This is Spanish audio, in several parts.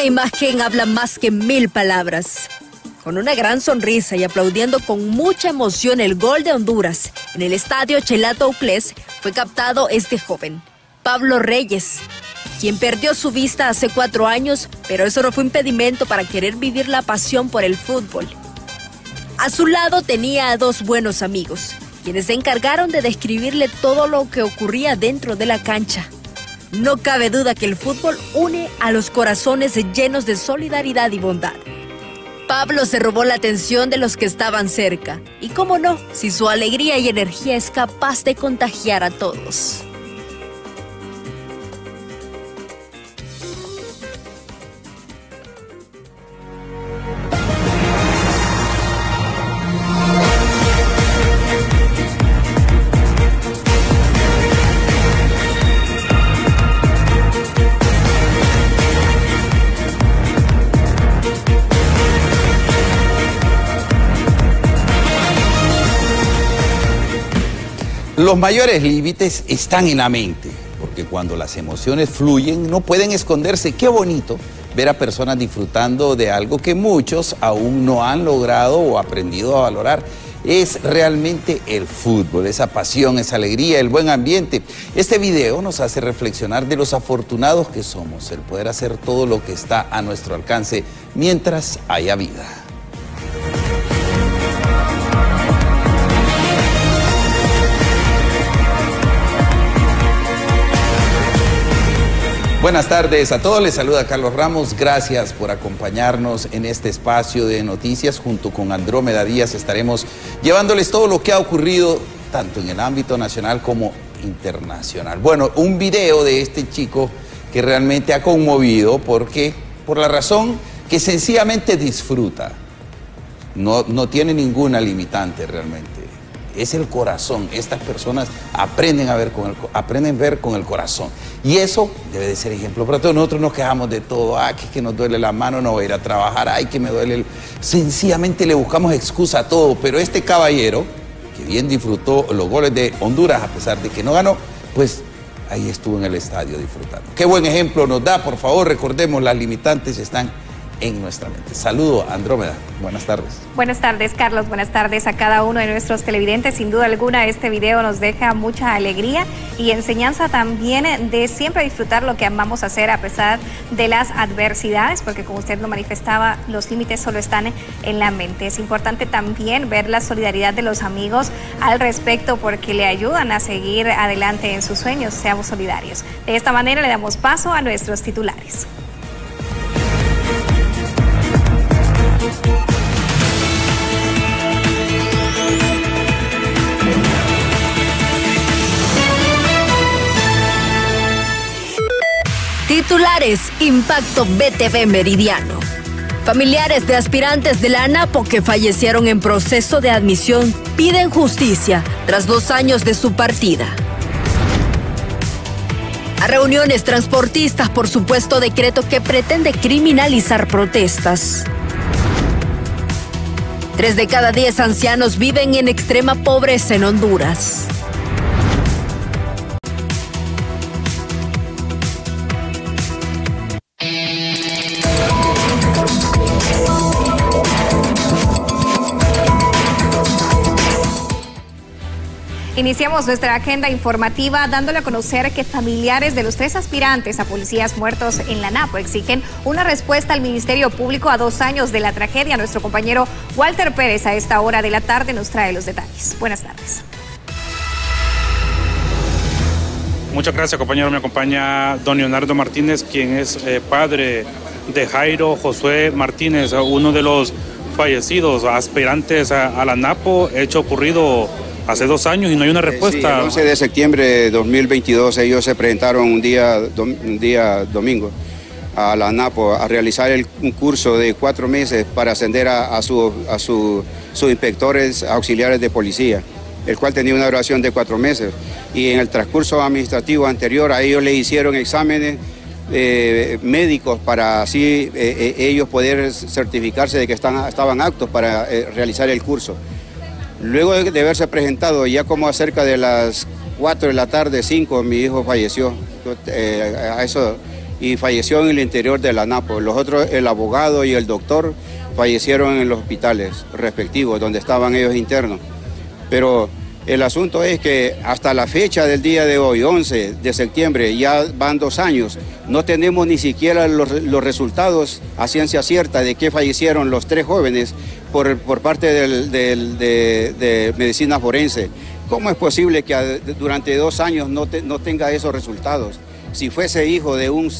Una imagen habla más que mil palabras. Con una gran sonrisa y aplaudiendo con mucha emoción el gol de Honduras en el estadio Chelato Uclés, fue captado este joven, Pablo Reyes, quien perdió su vista hace cuatro años, pero eso no fue impedimento para querer vivir la pasión por el fútbol. A su lado tenía a dos buenos amigos, quienes se encargaron de describirle todo lo que ocurría dentro de la cancha. No cabe duda que el fútbol une a los corazones llenos de solidaridad y bondad. Pablo se robó la atención de los que estaban cerca. Y cómo no, si su alegría y energía es capaz de contagiar a todos. Los mayores límites están en la mente, porque cuando las emociones fluyen no pueden esconderse. Qué bonito ver a personas disfrutando de algo que muchos aún no han logrado o aprendido a valorar. Es realmente el fútbol, esa pasión, esa alegría, el buen ambiente. Este video nos hace reflexionar de los afortunados que somos, el poder hacer todo lo que está a nuestro alcance mientras haya vida. Buenas tardes a todos, les saluda Carlos Ramos, gracias por acompañarnos en este espacio de noticias. Junto con Andrómeda Díaz estaremos llevándoles todo lo que ha ocurrido tanto en el ámbito nacional como internacional. Bueno, un video de este chico que realmente ha conmovido porque, por la razón que sencillamente disfruta, no, no tiene ninguna limitante realmente es el corazón. Estas personas aprenden a ver con el, aprenden ver con el corazón. Y eso debe de ser ejemplo para todos. Nosotros nos quejamos de todo. Ay, que, que nos duele la mano, no voy a ir a trabajar. Ay, que me duele el... Sencillamente le buscamos excusa a todo. Pero este caballero, que bien disfrutó los goles de Honduras, a pesar de que no ganó, pues ahí estuvo en el estadio disfrutando. Qué buen ejemplo nos da, por favor, recordemos, las limitantes están en nuestra mente. Saludo, Andrómeda. Buenas tardes. Buenas tardes, Carlos. Buenas tardes a cada uno de nuestros televidentes. Sin duda alguna, este video nos deja mucha alegría y enseñanza también de siempre disfrutar lo que amamos hacer a pesar de las adversidades, porque como usted lo manifestaba, los límites solo están en la mente. Es importante también ver la solidaridad de los amigos al respecto porque le ayudan a seguir adelante en sus sueños. Seamos solidarios. De esta manera le damos paso a nuestros titulares. Titulares Impacto BTV Meridiano. Familiares de aspirantes de la ANAPO que fallecieron en proceso de admisión piden justicia tras dos años de su partida. A reuniones transportistas por supuesto decreto que pretende criminalizar protestas. Tres de cada diez ancianos viven en extrema pobreza en Honduras. Iniciamos nuestra agenda informativa dándole a conocer que familiares de los tres aspirantes a policías muertos en la NAPO exigen una respuesta al Ministerio Público a dos años de la tragedia. Nuestro compañero Walter Pérez a esta hora de la tarde nos trae los detalles. Buenas tardes. Muchas gracias, compañero. Me acompaña don Leonardo Martínez, quien es eh, padre de Jairo Josué Martínez, uno de los fallecidos aspirantes a, a la NAPO, hecho ocurrido hace dos años y no hay una respuesta. Sí, el 11 de septiembre de 2022 ellos se presentaron un día, un día domingo a la NAPO a realizar el, un curso de cuatro meses para ascender a, a sus a su, su inspectores auxiliares de policía, el cual tenía una duración de cuatro meses. Y en el transcurso administrativo anterior a ellos le hicieron exámenes eh, médicos para así eh, eh, ellos poder certificarse de que están, estaban aptos para eh, realizar el curso. Luego de, haberse presentado, ya como a cerca de las 4 de la tarde, 5, mi hijo falleció. Eh, a eso y falleció en el interior de la NAPO. Los otros, el abogado y el doctor, fallecieron en los hospitales respectivos donde estaban ellos internos. Pero el asunto es que hasta la fecha del día de hoy, 11 de septiembre, ya van dos años, no tenemos ni siquiera los, resultados a ciencia cierta de que fallecieron los tres jóvenes por, parte de, medicina forense. ¿Cómo es posible que durante dos años no, tenga esos resultados? Si fuese hijo de un,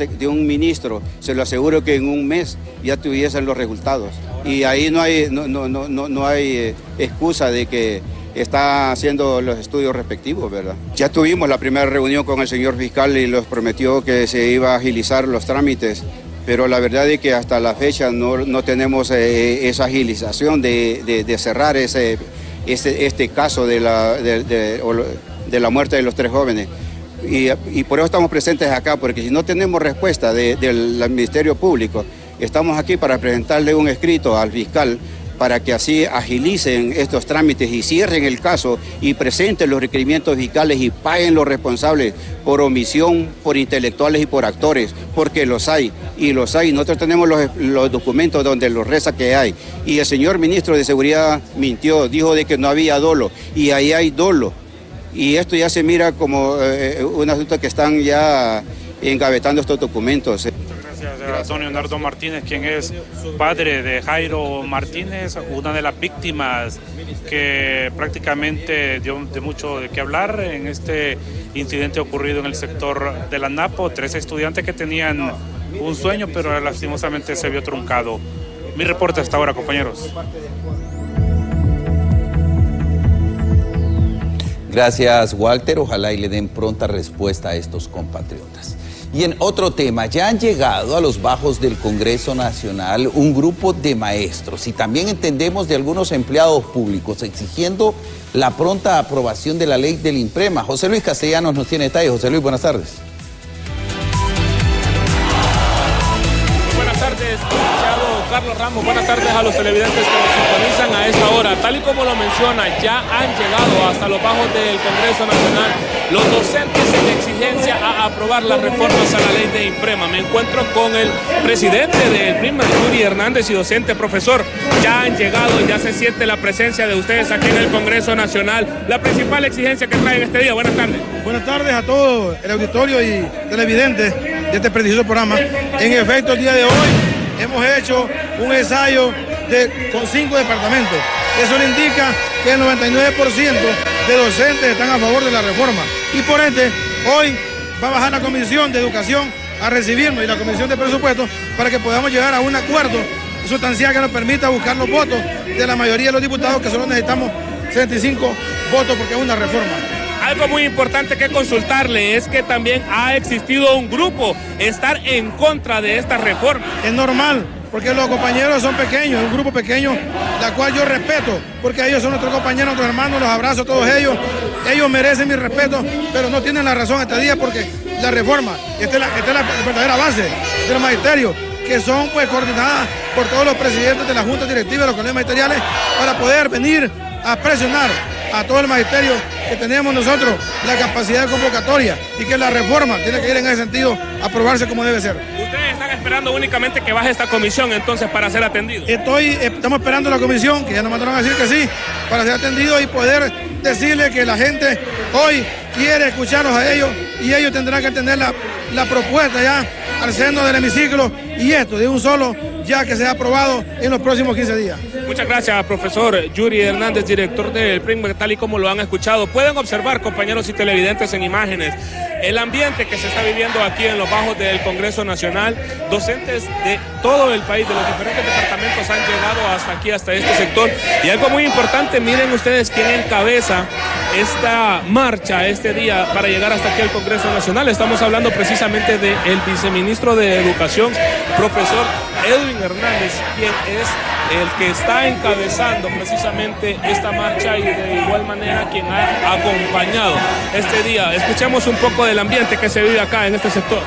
ministro, se lo aseguro que en un mes ya tuviesen los resultados. Y ahí no hay eh, excusa de que está haciendo los estudios respectivos, ¿verdad? Ya tuvimos la primera reunión con el señor fiscal y nos prometió que se iba a agilizar los trámites, pero la verdad es que hasta la fecha no, tenemos eh, esa agilización de, cerrar ese, este caso de la, de, la muerte de los tres jóvenes. Y, y, por eso estamos presentes acá, porque si no tenemos respuesta del Ministerio Público, estamos aquí para presentarle un escrito al fiscal para que así agilicen estos trámites y cierren el caso y presenten los requerimientos fiscales y paguen los responsables por omisión, por intelectuales y por actores, porque los hay y los hay. Nosotros tenemos los, documentos donde los reza que hay. Y el señor ministro de Seguridad mintió, dijo de que no había dolo y ahí hay dolo. Y esto ya se mira como eh, un asunto que están ya engavetando estos documentos. Gracias, Antonio Leonardo Martínez, quien es padre de Jairo Martínez, una de las víctimas que prácticamente dio de mucho de qué hablar en este incidente ocurrido en el sector de la Napo. Tres estudiantes que tenían un sueño, pero lastimosamente se vio truncado. Mi reporte hasta ahora, compañeros. Gracias, Walter. Ojalá y le den pronta respuesta a estos compatriotas. Y en otro tema, ya han llegado a los bajos del Congreso Nacional un grupo de maestros y también entendemos de algunos empleados públicos exigiendo la pronta aprobación de la ley del imprema. José Luis Castellanos nos tiene detalles. José Luis, buenas tardes. Carlos Ramos, buenas tardes a los televidentes que nos sintonizan a esta hora. Tal y como lo menciona, ya han llegado hasta los bajos del Congreso Nacional los docentes en exigencia a aprobar las reformas a la ley de imprema. Me encuentro con el presidente del PRIMA, Yuri Hernández, y docente profesor. Ya han llegado, ya se siente la presencia de ustedes aquí en el Congreso Nacional. La principal exigencia que traen este día. Buenas tardes. Buenas tardes a todo el auditorio y televidentes de este precioso programa. En efecto, el día de hoy hemos hecho un ensayo con cinco departamentos. Eso le indica que el 99% de docentes están a favor de la reforma. Y por ende, hoy va a bajar la Comisión de Educación a recibirnos y la Comisión de Presupuestos para que podamos llegar a un acuerdo sustancial que nos permita buscar los votos de la mayoría de los diputados, que solo necesitamos 65 votos porque es una reforma. Algo muy importante que consultarle es que también ha existido un grupo estar en contra de esta reforma. Es normal, porque los compañeros son pequeños, un grupo pequeño, la cual yo respeto, porque ellos son nuestros compañeros, nuestros hermanos, los abrazo a todos ellos. Ellos merecen mi respeto, pero no tienen la razón este día porque la reforma, esta es la, esta es la verdadera base del magisterio, que son pues coordinadas por todos los presidentes de la Junta Directiva de los colegios magisteriales para poder venir a presionar a todo el magisterio que tenemos nosotros la capacidad convocatoria y que la reforma tiene que ir en ese sentido, aprobarse como debe ser. Ustedes están esperando únicamente que baje esta comisión entonces para ser atendido. Estoy, estamos esperando la comisión, que ya nos mandaron a decir que sí, para ser atendido y poder decirle que la gente hoy quiere escucharlos a ellos y ellos tendrán que tener la, la propuesta ya al seno del hemiciclo y esto de un solo ya que sea aprobado en los próximos 15 días. Muchas gracias, profesor Yuri Hernández, director del PRIM, tal y como lo han escuchado. Pueden observar, compañeros y televidentes, en imágenes el ambiente que se está viviendo aquí en los bajos del Congreso Nacional. Docentes de todo el país, de los diferentes departamentos, han llegado hasta aquí, hasta este sector. Y algo muy importante, miren ustedes quién encabeza esta marcha este día para llegar hasta aquí al Congreso Nacional. Estamos hablando precisamente del viceministro de Educación, profesor Edwin Hernández, quien es el que está encabezando precisamente esta marcha y de igual manera quien ha acompañado este día. Escuchemos un poco del ambiente que se vive acá en este sector.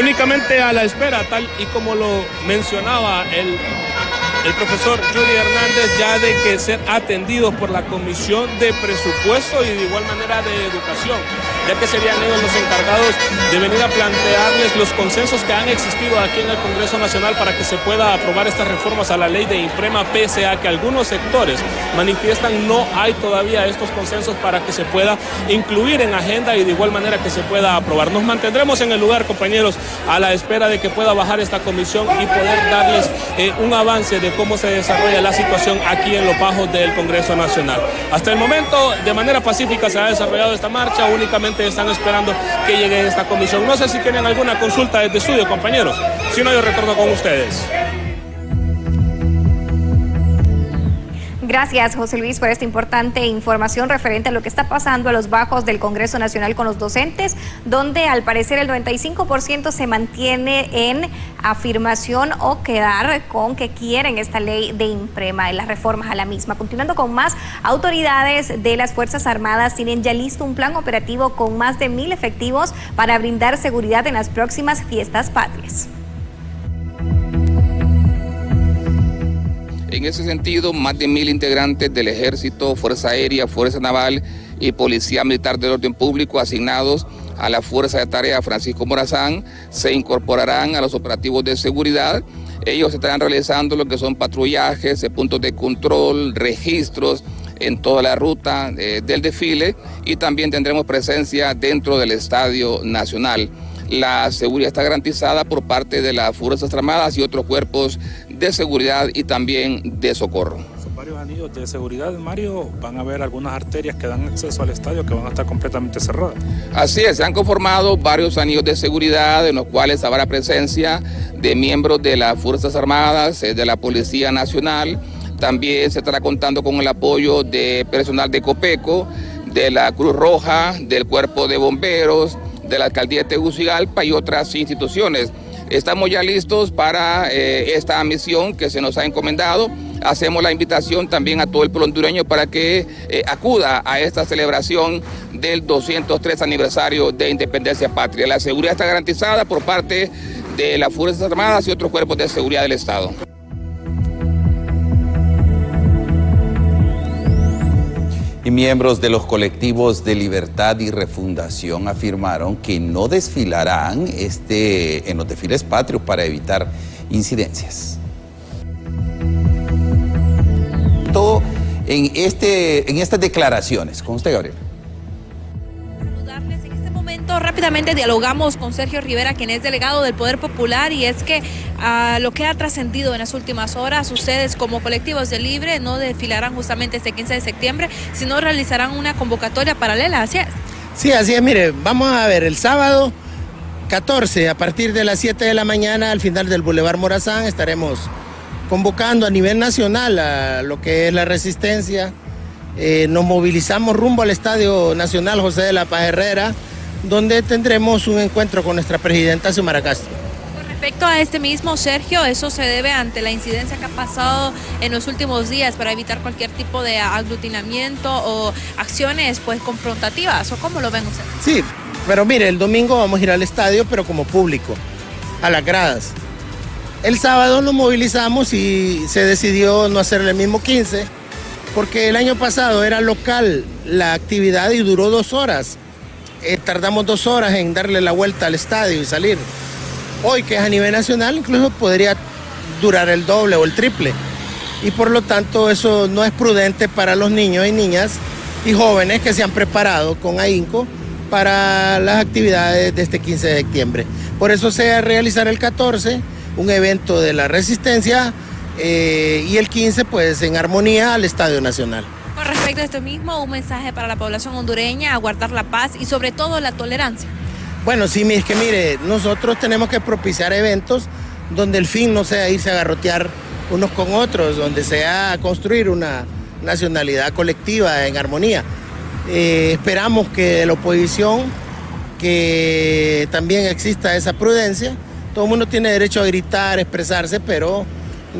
Únicamente a la espera, tal y como lo mencionaba el el profesor Yuri Hernández ya de que ser atendidos por la Comisión de Presupuesto y de igual manera de Educación, ya que serían ellos los encargados de venir a plantearles los consensos que han existido aquí en el Congreso Nacional para que se pueda aprobar estas reformas a la ley de imprema, pese a que algunos sectores manifiestan no hay todavía estos consensos para que se pueda incluir en agenda y de igual manera que se pueda aprobar. Nos mantendremos en el lugar, compañeros, a la espera de que pueda bajar esta comisión y poder darles eh, un avance de cómo se desarrolla la situación aquí en los bajos del Congreso Nacional. Hasta el momento, de manera pacífica se ha desarrollado esta marcha, únicamente están esperando que llegue esta comisión. No sé si tienen alguna consulta desde estudio, compañeros. Si no, yo retorno con ustedes. Gracias, José Luis, por esta importante información referente a lo que está pasando a los bajos del Congreso Nacional con los docentes, donde al parecer el 95% se mantiene en afirmación o quedar con que quieren esta ley de imprema y las reformas a la misma. Continuando con más, autoridades de las Fuerzas Armadas tienen ya listo un plan operativo con más de mil efectivos para brindar seguridad en las próximas fiestas patrias. En ese sentido, más de mil integrantes del Ejército, Fuerza Aérea, Fuerza Naval y Policía Militar del Orden Público asignados a la Fuerza de Tarea Francisco Morazán se incorporarán a los operativos de seguridad. Ellos estarán realizando lo que son patrullajes, eh, puntos de control, registros en toda la ruta eh, del desfile y también tendremos presencia dentro del Estadio Nacional. La seguridad está garantizada por parte de las Fuerzas Armadas y otros cuerpos de seguridad y también de socorro. Son varios anillos de seguridad, Mario. Van a haber algunas arterias que dan acceso al estadio que van a estar completamente cerradas. Así es, se han conformado varios anillos de seguridad en los cuales habrá presencia de miembros de las Fuerzas Armadas, eh, de la Policía Nacional. También se estará contando con el apoyo de personal de Copeco, de la Cruz Roja, del Cuerpo de Bomberos, de la Alcaldía de Tegucigalpa y otras instituciones. Estamos ya listos para eh, esta misión que se nos ha encomendado. Hacemos la invitación también a todo el pueblo hondureño para que eh, acuda a esta celebración del 203 aniversario de Independencia Patria. La seguridad está garantizada por parte de las Fuerzas Armadas y otros cuerpos de seguridad del Estado. Y miembros de los colectivos de libertad y refundación afirmaron que no desfilarán este, en los desfiles patrios para evitar incidencias. Todo en, este, en estas declaraciones. Con usted, Gabriel. Este rápidamente dialogamos con Sergio Rivera, quien es delegado del Poder Popular, y es que a lo que ha trascendido en las últimas horas, ustedes como colectivos de Libre no desfilarán justamente este 15 de septiembre, sino realizarán una convocatoria paralela, ¿así es? Sí, así es, mire, vamos a ver, el sábado 14, a partir de las 7 de la mañana, al final del Boulevard Morazán, estaremos convocando a nivel nacional a lo que es la resistencia. Eh, nos movilizamos rumbo al Estadio Nacional José de la Paz Herrera, donde tendremos un encuentro con nuestra presidenta Xiomara Castro. Respecto a este mismo, Sergio, eso se debe ante la incidencia que ha pasado en los últimos días para evitar cualquier tipo de aglutinamiento o acciones pues confrontativas, ¿o cómo lo ven ustedes? Sí, pero mire, el domingo vamos a ir al estadio, pero como público, a las gradas. El sábado nos movilizamos y se decidió no hacer el mismo 15, porque el año pasado era local la actividad y duró dos horas. Eh, tardamos dos horas en darle la vuelta al estadio y salir. Hoy, que es a nivel nacional, incluso podría durar el doble o el triple. Y por lo tanto, eso no es prudente para los niños y niñas y jóvenes que se han preparado con ahínco para las actividades de este 15 de septiembre. Por eso se va a realizar el 14, un evento de la resistencia, eh, y el 15, pues en armonía al Estadio Nacional. Con respecto a esto mismo, un mensaje para la población hondureña, a guardar la paz y sobre todo la tolerancia. Bueno, sí, es que mire, nosotros tenemos que propiciar eventos donde el fin no sea irse a garrotear unos con otros, donde sea construir una nacionalidad colectiva en armonía. Eh, esperamos que la oposición, que también exista esa prudencia. Todo el mundo tiene derecho a gritar, expresarse, pero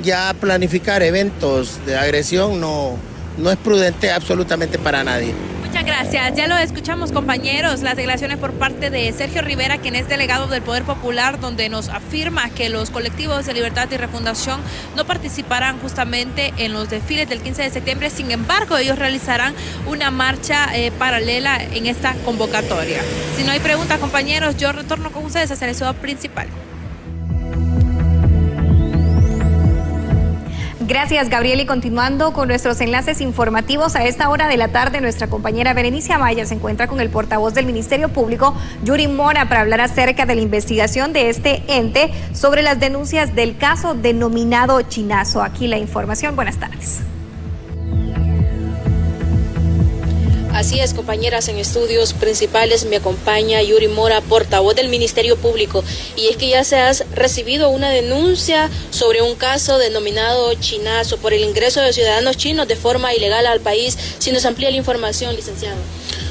ya planificar eventos de agresión no, no es prudente absolutamente para nadie. Muchas gracias. Ya lo escuchamos, compañeros, las declaraciones por parte de Sergio Rivera, quien es delegado del Poder Popular, donde nos afirma que los colectivos de libertad y refundación no participarán justamente en los desfiles del 15 de septiembre. Sin embargo, ellos realizarán una marcha eh, paralela en esta convocatoria. Si no hay preguntas, compañeros, yo retorno con ustedes hacia el ciudad principal. Gracias, Gabriel. Y continuando con nuestros enlaces informativos, a esta hora de la tarde, nuestra compañera Berenice Amaya se encuentra con el portavoz del Ministerio Público, Yuri Mora, para hablar acerca de la investigación de este ente sobre las denuncias del caso denominado Chinazo. Aquí la información. Buenas tardes. Así es, compañeras, en estudios principales me acompaña Yuri Mora, portavoz del Ministerio Público. Y es que ya se ha recibido una denuncia sobre un caso denominado chinazo por el ingreso de ciudadanos chinos de forma ilegal al país. Si nos amplía la información, licenciado.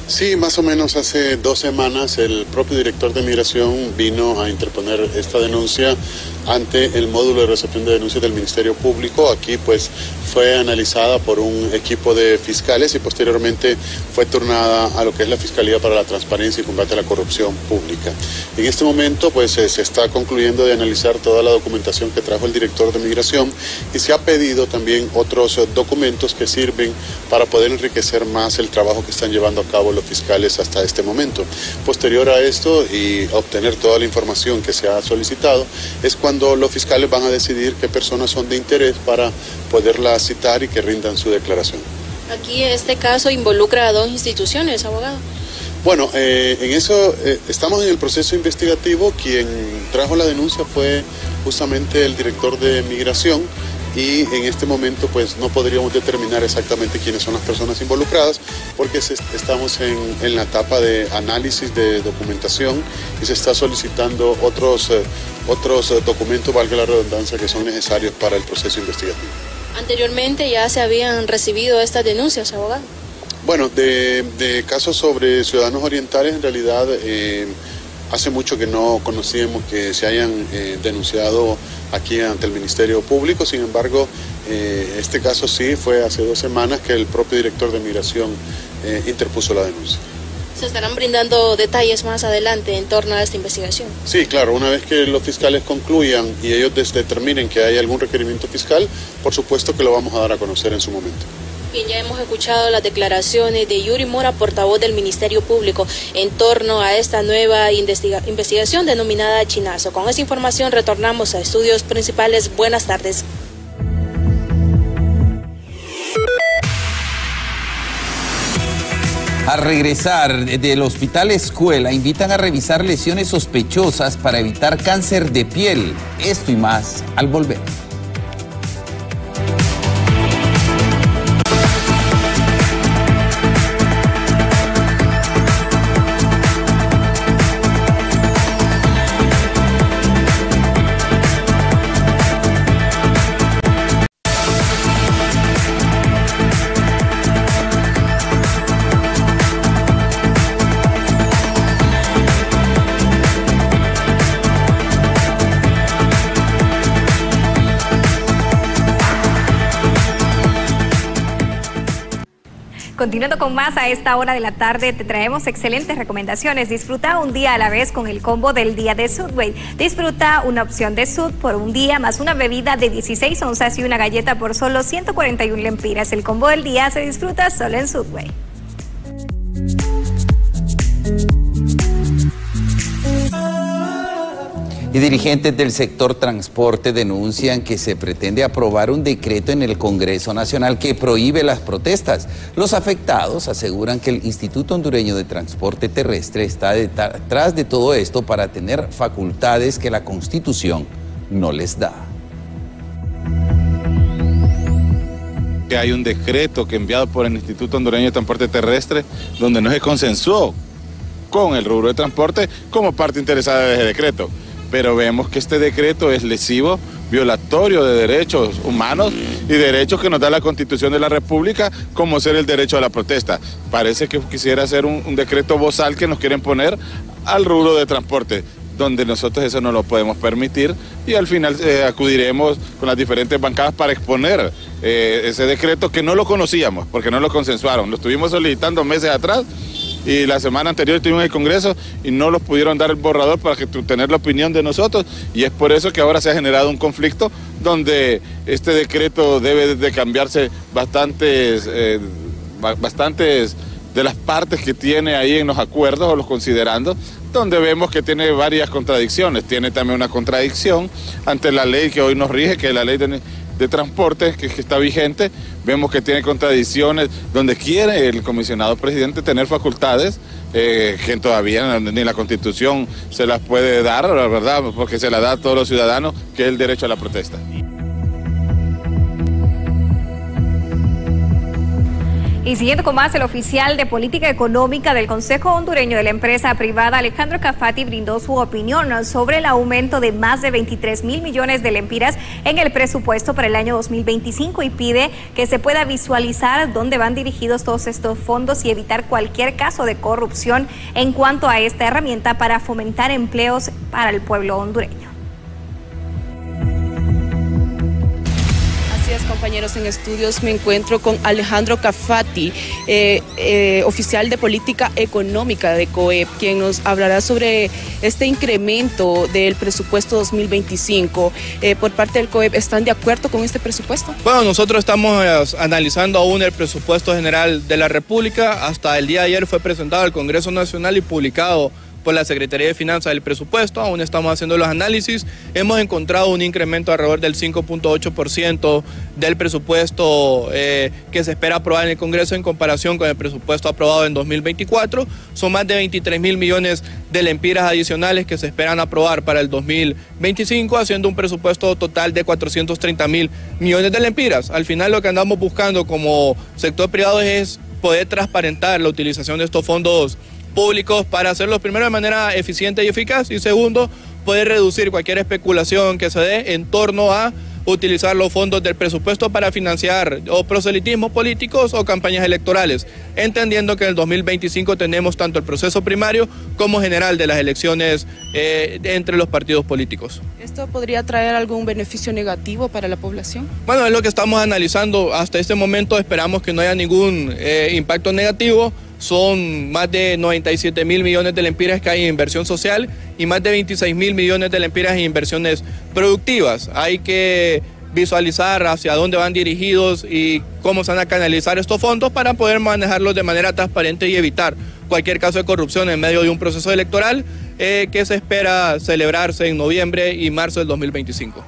Sí, más o menos hace dos semanas el propio director de migración vino a interponer esta denuncia ante el módulo de recepción de denuncias del Ministerio Público. Aquí pues fue analizada por un equipo de fiscales y posteriormente fue turnada a lo que es la Fiscalía para la Transparencia y Combate a la Corrupción Pública. En este momento pues se está concluyendo de analizar toda la documentación que trajo el director de migración y se ha pedido también otros documentos que sirven para poder enriquecer más el trabajo que están llevando a cabo los fiscales hasta este momento. Posterior a esto y obtener toda la información que se ha solicitado, es cuando los fiscales van a decidir qué personas son de interés para poderla citar y que rindan su declaración. Aquí este caso involucra a dos instituciones, abogado. Bueno, eh, en eso eh, estamos en el proceso investigativo. Quien trajo la denuncia fue justamente el director de migración y en este momento pues no podríamos determinar exactamente quiénes son las personas involucradas porque estamos en, la etapa de análisis de documentación y se está solicitando otros, eh, otros eh, documentos, valga la redundancia, que son necesarios para el proceso investigativo. Anteriormente ya se habían recibido estas denuncias, abogado. Bueno, de, casos sobre ciudadanos orientales en realidad... Eh, Hace mucho que no conocíamos que se hayan eh, denunciado aquí ante el Ministerio Público, sin embargo, eh, este caso sí fue hace dos semanas que el propio director de Migración eh, interpuso la denuncia. ¿Se estarán brindando detalles más adelante en torno a esta investigación? Sí, claro, una vez que los fiscales concluyan y ellos determinen que hay algún requerimiento fiscal, por supuesto que lo vamos a dar a conocer en su momento. Bien, ya hemos escuchado las declaraciones de Yuri Mora, portavoz del Ministerio Público, en torno a esta nueva investigación denominada Chinazo. Con esa información retornamos a estudios principales. Buenas tardes. A regresar del hospital escuela invitan a revisar lesiones sospechosas para evitar cáncer de piel. Esto y más al volver. Continuando con más a esta hora de la tarde, te traemos excelentes recomendaciones. Disfruta un día a la vez con el combo del día de Sudway. Disfruta una opción de Sud por un día más una bebida de 16 onzas y una galleta por solo 141 lempiras. El combo del día se disfruta solo en Sudway. Y dirigentes del sector transporte denuncian que se pretende aprobar un decreto en el Congreso Nacional que prohíbe las protestas. Los afectados aseguran que el Instituto Hondureño de Transporte Terrestre está detrás de todo esto para tener facultades que la Constitución no les da. Que hay un decreto que enviado por el Instituto Hondureño de Transporte Terrestre donde no se consensuó con el rubro de transporte como parte interesada de ese decreto pero vemos que este decreto es lesivo, violatorio de derechos humanos y derechos que nos da la Constitución de la República, como ser el derecho a la protesta. Parece que quisiera ser un, decreto bozal que nos quieren poner al rubro de transporte. donde nosotros eso no lo podemos permitir y al final eh, acudiremos con las diferentes bancadas para exponer eh, ese decreto que no lo conocíamos porque no lo consensuaron. Lo estuvimos solicitando meses atrás y la semana anterior estuvimos el Congreso y no los pudieron dar el borrador para que, tener la opinión de nosotros y es por eso que ahora se ha generado un conflicto donde este decreto debe de cambiarse bastantes, eh, bastantes de las partes que tiene ahí en los acuerdos o los considerando, donde vemos que tiene varias contradicciones. Tiene también una contradicción ante la ley que hoy nos rige, que la ley de, transporte que, está vigente. Vemos que tiene contradicciones donde quiere el comisionado presidente tener facultades eh, que todavía ni la constitución se las puede dar, la verdad, porque se la da a todos los ciudadanos, que es el derecho a la protesta. Y siguiendo con más, el oficial de política económica del Consejo Hondureño de la empresa privada, Alejandro Cafati, brindó su opinión sobre el aumento de más de 23 mil millones de lempiras en el presupuesto para el año 2025 y pide que se pueda visualizar dónde van dirigidos todos estos fondos y evitar cualquier caso de corrupción en cuanto a esta herramienta para fomentar empleos para el pueblo hondureño. Compañeros en estudios, me encuentro con Alejandro Cafati, eh, eh, oficial de política económica de COEP, quien nos hablará sobre este incremento del presupuesto 2025. Eh, por parte del COEP, ¿están de acuerdo con este presupuesto? Bueno, nosotros estamos analizando aún el presupuesto general de la República. Hasta el día de ayer fue presentado al Congreso Nacional y publicado por la Secretaría de Finanzas del presupuesto, aún estamos haciendo los análisis, hemos encontrado un incremento alrededor del 5.8% del presupuesto eh, que se espera aprobar en el Congreso en comparación con el presupuesto aprobado en 2024, son más de 23 mil millones de lempiras adicionales que se esperan aprobar para el 2025, haciendo un presupuesto total de 430 mil millones de lempiras. Al final lo que andamos buscando como sector privado es poder transparentar la utilización de estos fondos públicos para hacerlo primero de manera eficiente y eficaz y segundo, poder reducir cualquier especulación que se dé en torno a utilizar los fondos del presupuesto para financiar o proselitismos políticos o campañas electorales, entendiendo que en el 2025 tenemos tanto el proceso primario como general de las elecciones eh, entre los partidos políticos. ¿Esto podría traer algún beneficio negativo para la población? Bueno, es lo que estamos analizando. Hasta este momento esperamos que no haya ningún eh, impacto negativo son más de 97 mil millones de lempiras que hay en inversión social y más de 26 mil millones de lempiras en inversiones productivas. Hay que visualizar hacia dónde van dirigidos y cómo se van a canalizar estos fondos para poder manejarlos de manera transparente y evitar cualquier caso de corrupción en medio de un proceso electoral eh, que se espera celebrarse en noviembre y marzo del 2025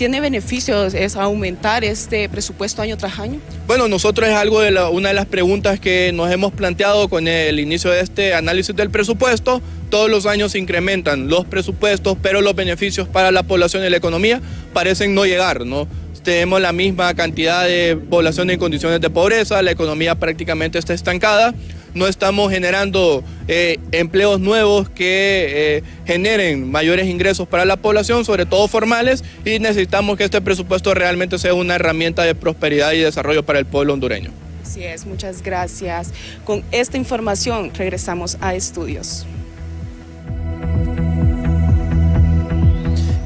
tiene beneficios es aumentar este presupuesto año tras año? Bueno, nosotros es algo de una de las preguntas que nos hemos planteado con el inicio de este análisis del presupuesto. Todos los años se incrementan los presupuestos, pero los beneficios para la población y la economía parecen no llegar, ¿no? Tenemos la misma cantidad de población en condiciones de pobreza, la economía prácticamente está estancada no estamos generando eh, empleos nuevos que eh, generen mayores ingresos para la población, sobre todo formales, y necesitamos que este presupuesto realmente sea una herramienta de prosperidad y desarrollo para el pueblo hondureño. Así es, muchas gracias. Con esta información regresamos a estudios.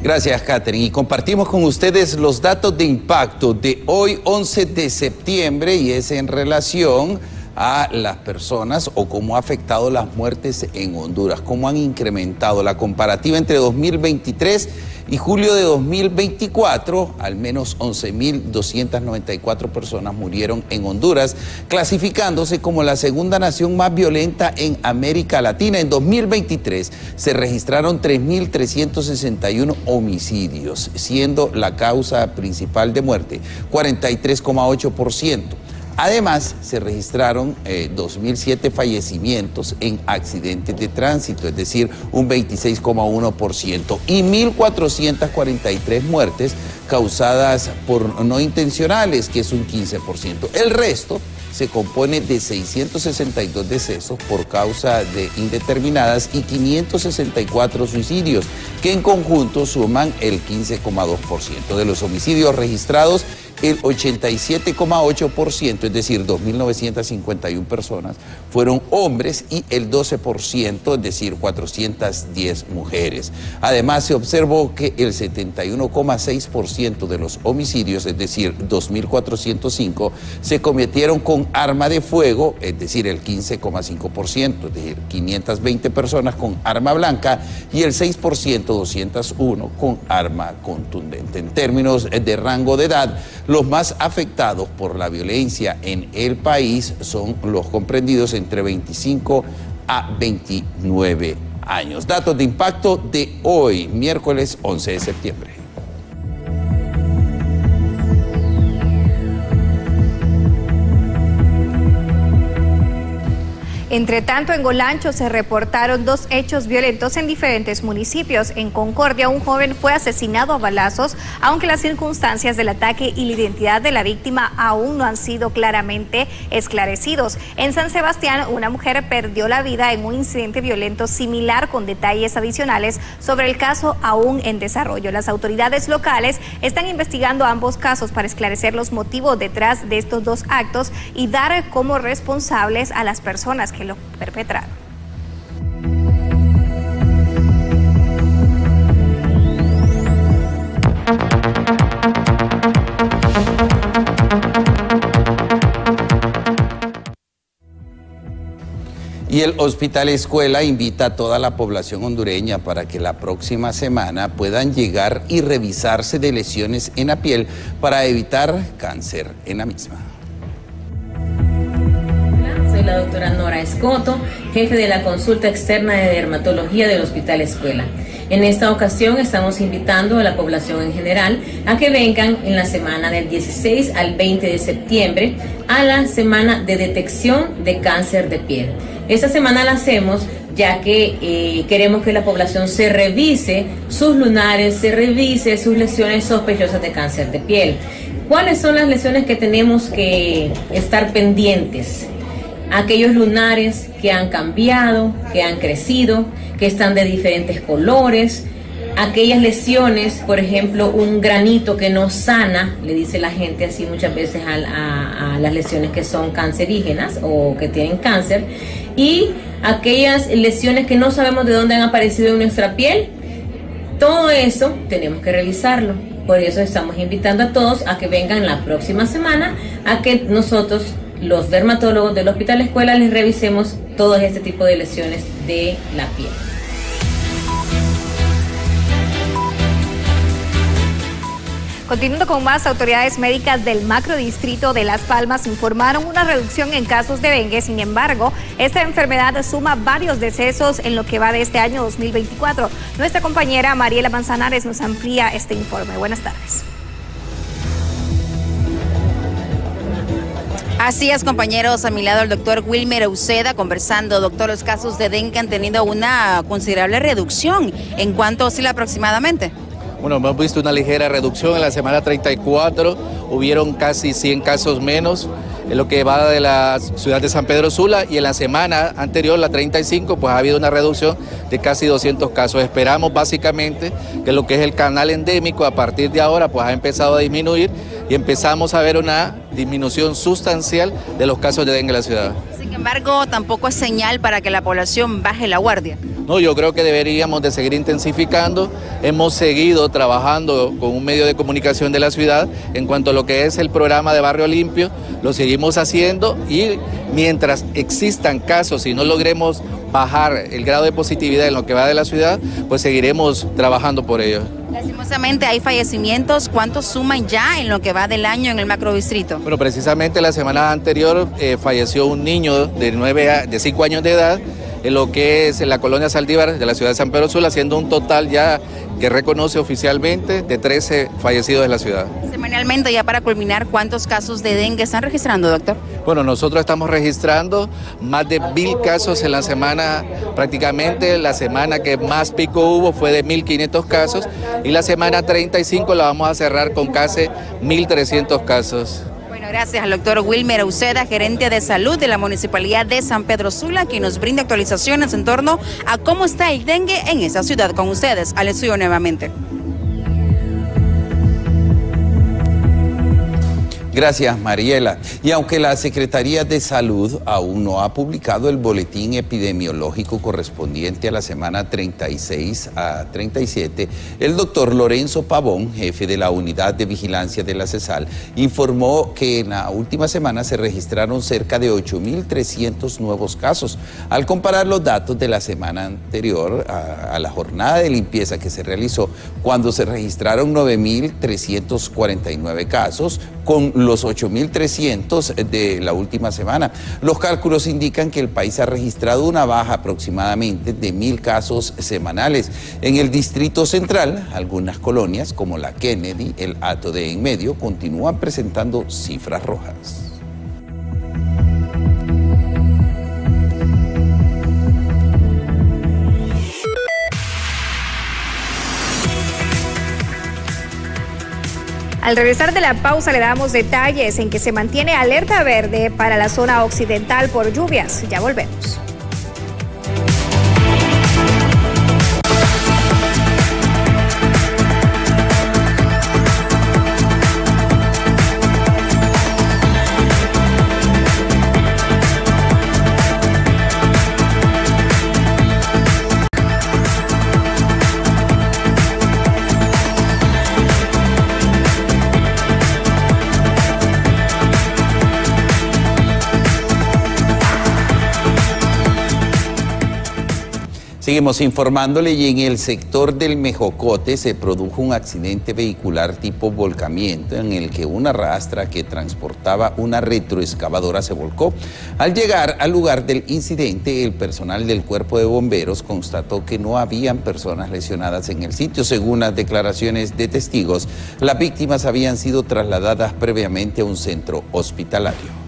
Gracias, Catherine. Y compartimos con ustedes los datos de impacto de hoy, 11 de septiembre, y es en relación a las personas o cómo ha afectado las muertes en Honduras, cómo han incrementado la comparativa entre 2023 y julio de 2024, al menos 11.294 personas murieron en Honduras, clasificándose como la segunda nación más violenta en América Latina. En 2023 se registraron 3.361 homicidios, siendo la causa principal de muerte 43,8%. Además, se registraron 2.007 eh, fallecimientos en accidentes de tránsito, es decir, un 26,1%, y 1.443 muertes causadas por no intencionales, que es un 15%. El resto se compone de 662 decesos por causa de indeterminadas y 564 suicidios, que en conjunto suman el 15,2%. De los homicidios registrados el 87,8%, es decir, 2.951 personas, fueron hombres y el 12%, es decir, 410 mujeres. Además, se observó que el 71,6% de los homicidios, es decir, 2.405, se cometieron con arma de fuego, es decir, el 15,5%, es decir, 520 personas con arma blanca y el 6%, 201, con arma contundente. En términos de rango de edad, los más afectados por la violencia en el país son los comprendidos entre 25 a 29 años. Datos de impacto de hoy, miércoles 11 de septiembre. Entre tanto, en Golancho se reportaron dos hechos violentos en diferentes municipios. En Concordia, un joven fue asesinado a balazos, aunque las circunstancias del ataque y la identidad de la víctima aún no han sido claramente esclarecidos. En San Sebastián, una mujer perdió la vida en un incidente violento similar con detalles adicionales sobre el caso aún en desarrollo. Las autoridades locales están investigando ambos casos para esclarecer los motivos detrás de estos dos actos y dar como responsables a las personas que lo perpetraron. Y el Hospital Escuela invita a toda la población hondureña para que la próxima semana puedan llegar y revisarse de lesiones en la piel para evitar cáncer en la misma la doctora Nora Escoto, jefe de la consulta externa de dermatología del Hospital Escuela. En esta ocasión estamos invitando a la población en general a que vengan en la semana del 16 al 20 de septiembre a la semana de detección de cáncer de piel. Esta semana la hacemos ya que eh, queremos que la población se revise sus lunares, se revise sus lesiones sospechosas de cáncer de piel. ¿Cuáles son las lesiones que tenemos que estar pendientes? Aquellos lunares que han cambiado, que han crecido, que están de diferentes colores, aquellas lesiones, por ejemplo, un granito que no sana, le dice la gente así muchas veces a, las lesiones que son cancerígenas o que tienen cáncer, y aquellas lesiones que no sabemos de dónde han aparecido en nuestra piel, todo eso tenemos que revisarlo. Por eso estamos invitando a todos a que vengan la próxima semana a que nosotros los dermatólogos del Hospital Escuela les revisemos todo este tipo de lesiones de la piel. Continuando con más, autoridades médicas del macrodistrito de Las Palmas informaron una reducción en casos de dengue. Sin embargo, esta enfermedad suma varios decesos en lo que va de este año 2024. Nuestra compañera Mariela Manzanares nos amplía este informe. Buenas tardes. Así es, compañeros, a mi lado el doctor Wilmer Uceda conversando. Doctor, los casos de dengue han tenido una considerable reducción. ¿En cuánto oscila aproximadamente? Bueno, hemos visto una ligera reducción en la semana 34, hubieron casi 100 casos menos en lo que va de la ciudad de San Pedro Sula y en la semana anterior, la 35, pues ha habido una reducción de casi 200 casos. Esperamos básicamente que lo que es el canal endémico a partir de ahora pues ha empezado a disminuir y empezamos a ver una disminución sustancial de los casos de dengue en la ciudad. Sin embargo, tampoco es señal para que la población baje la guardia. No, yo creo que deberíamos de seguir intensificando. Hemos seguido trabajando con un medio de comunicación de la ciudad en cuanto a lo que es el programa de Barrio Limpio. Lo seguimos haciendo y mientras existan casos y no logremos bajar el grado de positividad en lo que va de la ciudad, pues seguiremos trabajando por ello. Lastimosamente hay fallecimientos. ¿Cuántos suman ya en lo que va del año en el macrodistrito? Bueno, precisamente la semana anterior eh, falleció un niño de, nueve de 5 años de edad en lo que es la colonia Saldívar de la ciudad de San Pedro Sula, haciendo un total ya que reconoce oficialmente de 13 fallecidos en la ciudad. Semanalmente, ya para culminar, ¿cuántos casos de dengue están registrando, doctor? Bueno, nosotros estamos registrando más de mil casos en la semana, prácticamente la semana que más pico hubo fue de 1.500 casos y la semana 35 la vamos a cerrar con casi 1.300 casos gracias al doctor Wilmer Uceda, gerente de salud de la Municipalidad de San Pedro Sula, que nos brinda actualizaciones en torno a cómo está el dengue en esa ciudad. Con ustedes, al estudio nuevamente. Gracias, Mariela. Y aunque la Secretaría de Salud aún no ha publicado el boletín epidemiológico correspondiente a la semana 36 a 37, el doctor Lorenzo Pavón, jefe de la Unidad de Vigilancia de la CESAL, informó que en la última semana se registraron cerca de 8.300 nuevos casos. Al comparar los datos de la semana anterior a, a la jornada de limpieza que se realizó, cuando se registraron 9.349 casos, con los 8.300 de la última semana. Los cálculos indican que el país ha registrado una baja aproximadamente de mil casos semanales. En el Distrito Central, algunas colonias como la Kennedy, el Ato de En Medio, continúan presentando cifras rojas. Al regresar de la pausa le damos detalles en que se mantiene alerta verde para la zona occidental por lluvias. Ya volvemos. Seguimos informándole y en el sector del Mejocote se produjo un accidente vehicular tipo volcamiento en el que una rastra que transportaba una retroexcavadora se volcó. Al llegar al lugar del incidente, el personal del cuerpo de bomberos constató que no habían personas lesionadas en el sitio. Según las declaraciones de testigos, las víctimas habían sido trasladadas previamente a un centro hospitalario.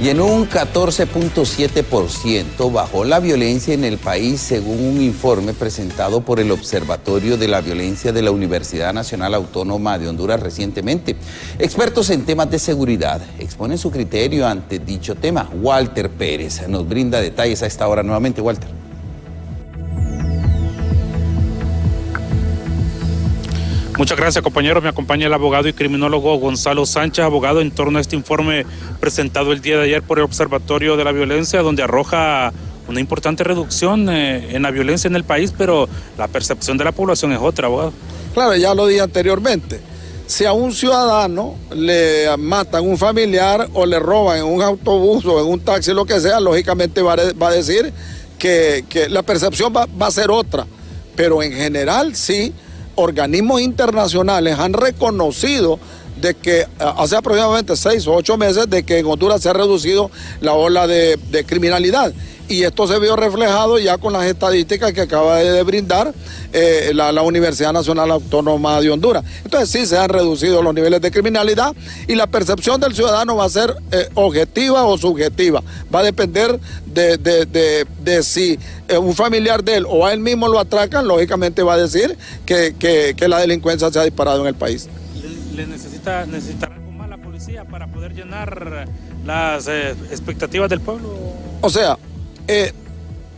Y en un 14.7% bajó la violencia en el país según un informe presentado por el Observatorio de la Violencia de la Universidad Nacional Autónoma de Honduras recientemente. Expertos en temas de seguridad exponen su criterio ante dicho tema. Walter Pérez nos brinda detalles a esta hora nuevamente. Walter. Muchas gracias, compañero. Me acompaña el abogado y criminólogo Gonzalo Sánchez, abogado en torno a este informe presentado el día de ayer por el Observatorio de la Violencia, donde arroja una importante reducción eh, en la violencia en el país, pero la percepción de la población es otra, abogado. Claro, ya lo dije anteriormente. Si a un ciudadano le matan un familiar o le roban en un autobús o en un taxi, lo que sea, lógicamente va a decir que, la percepción va a ser otra. Pero en general sí organismos internacionales han reconocido de que eh, hace aproximadamente seis o ocho meses de que en Honduras se ha reducido la ola de, criminalidad. Y esto se vio reflejado ya con las estadísticas que acaba de brindar eh, la, Universidad Nacional Autónoma de Honduras. Entonces sí se han reducido los niveles de criminalidad y la percepción del ciudadano va a ser eh, objetiva o subjetiva. Va a depender de, si un familiar de él o a él mismo lo atracan, lógicamente va a decir que, que la delincuencia se ha disparado en el país necesita, necesitar algo más la policía para poder llenar las eh, expectativas del pueblo? O sea, eh,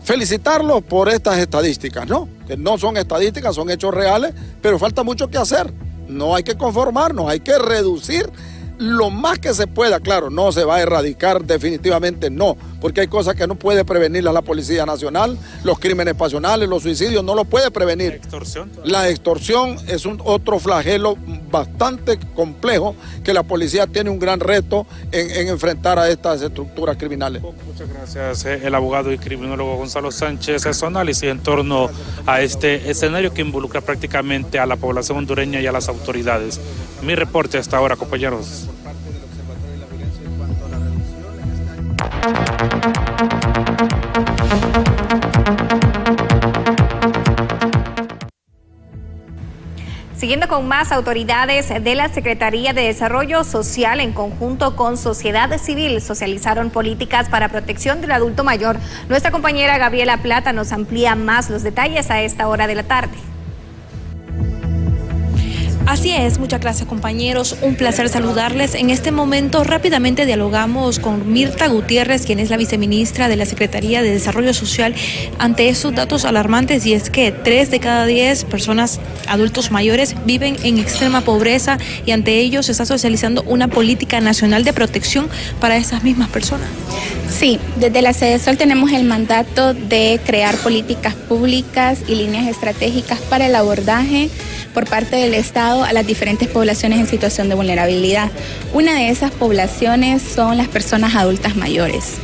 felicitarlos por estas estadísticas, ¿no? Que no son estadísticas, son hechos reales, pero falta mucho que hacer. No hay que conformarnos, hay que reducir lo más que se pueda, claro, no se va a erradicar definitivamente, no, porque hay cosas que no puede prevenir la Policía Nacional, los crímenes pasionales, los suicidios, no lo puede prevenir. La extorsión. La extorsión es un otro flagelo bastante complejo que la policía tiene un gran reto en, enfrentar a estas estructuras criminales. Muchas gracias, eh, el abogado y criminólogo Gonzalo Sánchez, su análisis en torno a este escenario que involucra prácticamente a la población hondureña y a las autoridades. Mi reporte hasta ahora, compañeros. Siguiendo con más autoridades de la Secretaría de Desarrollo Social en conjunto con Sociedad Civil socializaron políticas para protección del adulto mayor. Nuestra compañera Gabriela Plata nos amplía más los detalles a esta hora de la tarde. Así es, muchas gracias compañeros, un placer saludarles. En este momento rápidamente dialogamos con Mirta Gutiérrez, quien es la viceministra de la Secretaría de Desarrollo Social, ante esos datos alarmantes y es que tres de cada diez personas adultos mayores viven en extrema pobreza y ante ellos se está socializando una política nacional de protección para esas mismas personas. Sí, desde la Sede Sol tenemos el mandato de crear políticas públicas y líneas estratégicas para el abordaje por parte del Estado a las diferentes poblaciones en situación de vulnerabilidad. Una de esas poblaciones son las personas adultas mayores,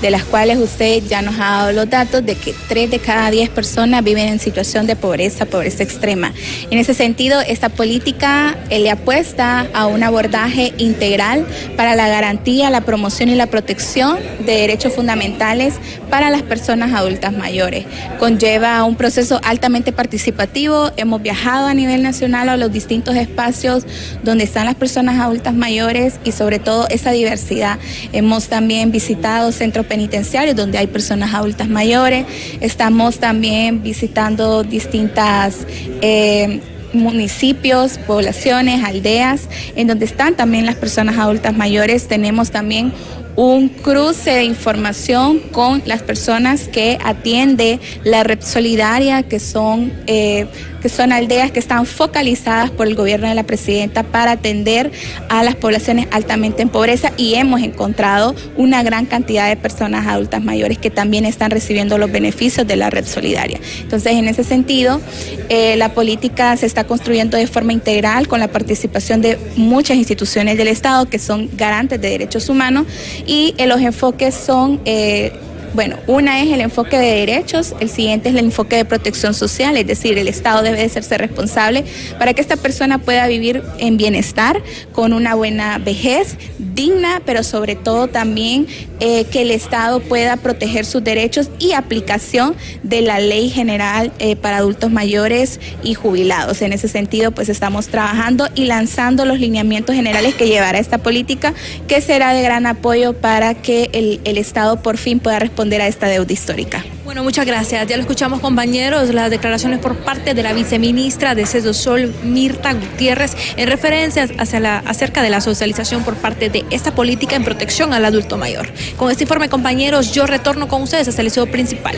de las cuales usted ya nos ha dado los datos de que 3 de cada 10 personas viven en situación de pobreza, pobreza extrema. En ese sentido, esta política eh, le apuesta a un abordaje integral para la garantía, la promoción y la protección de derechos fundamentales para las personas adultas mayores. Conlleva un proceso altamente participativo, hemos viajado a nivel nacional a los distintos espacios donde están las personas adultas mayores y sobre todo esa diversidad. Hemos también visitado centros penitenciarios donde hay personas adultas mayores, estamos también visitando distintas... Eh, municipios, poblaciones, aldeas, en donde están también las personas adultas mayores. Tenemos también un cruce de información con las personas que atiende la red solidaria, que son eh, son aldeas que están focalizadas por el gobierno de la presidenta para atender a las poblaciones altamente en pobreza y hemos encontrado una gran cantidad de personas adultas mayores que también están recibiendo los beneficios de la red solidaria. Entonces, en ese sentido, eh, la política se está construyendo de forma integral con la participación de muchas instituciones del Estado que son garantes de derechos humanos y eh, los enfoques son... Eh, bueno, una es el enfoque de derechos, el siguiente es el enfoque de protección social, es decir, el Estado debe de serse responsable para que esta persona pueda vivir en bienestar, con una buena vejez, digna, pero sobre todo también eh, que el Estado pueda proteger sus derechos y aplicación de la ley general eh, para adultos mayores y jubilados. En ese sentido, pues estamos trabajando y lanzando los lineamientos generales que llevará esta política, que será de gran apoyo para que el, el Estado por fin pueda responder a esta deuda histórica. Bueno, muchas gracias. Ya lo escuchamos, compañeros, las declaraciones por parte de la viceministra de Cedo Sol, Mirta Gutiérrez, en referencias hacia la, acerca de la socialización por parte de esta política en protección al adulto mayor. Con este informe, compañeros, yo retorno con ustedes hasta el liceo principal.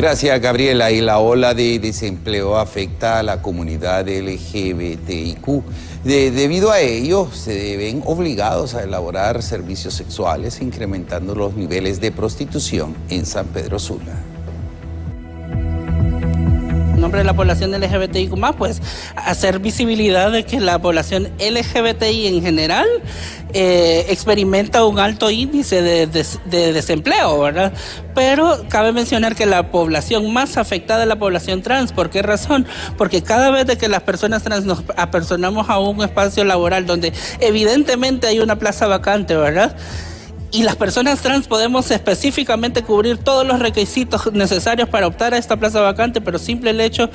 Gracias, Gabriela. Y la ola de desempleo afecta a la comunidad LGBTIQ. debido a ello, se ven obligados a elaborar servicios sexuales, incrementando los niveles de prostitución en San Pedro Sula nombre de la población LGBTIQ pues hacer visibilidad de que la población LGBTI en general eh, experimenta un alto índice de, desempleo, ¿verdad? Pero cabe mencionar que la población más afectada es la población trans. ¿Por qué razón? Porque cada vez que las personas trans nos apersonamos a un espacio laboral donde evidentemente hay una plaza vacante, ¿verdad? Y las personas trans podemos específicamente cubrir todos los requisitos necesarios para optar a esta plaza vacante, pero simple el hecho